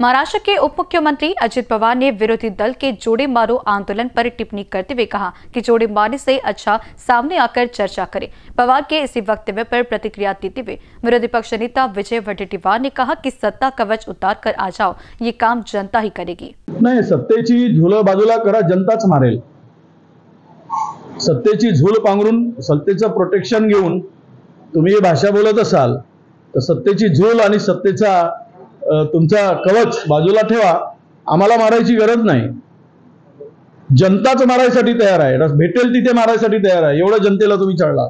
महाराष्ट्र के उप मुख्यमंत्री अजित पवार ने विरोधी दल के जोड़े मारो आंदोलन पर टिप्पणी करते हुए कहा कि जोड़े मारने से अच्छा सामने आकर चर्चा करें। पवार के इसी वक्तव्य पर प्रतिक्रिया देते हुए विरोधी पक्ष नेता विजय वडेट्टीवार ने कहा कि सत्ता कवच उतार कर आ जाओ ये काम जनता ही करेगी। नाही सत्तेची झुलं बाजूला करा जनताच मारेल। सत्तेची झूल पांघरून सत्तेचं प्रोटेक्शन घेऊन तुम्ही भाषा बोलत सत्तेची झूल अ, तुमचा कवच बाजूला ठेवा. आम्हाला मारायची गरज नाही. जनताच मारायसाठी तयार आहे. भेटेल तिथे मारायसाठी तयार आहे. एवढं जनतेला तुम्ही चढला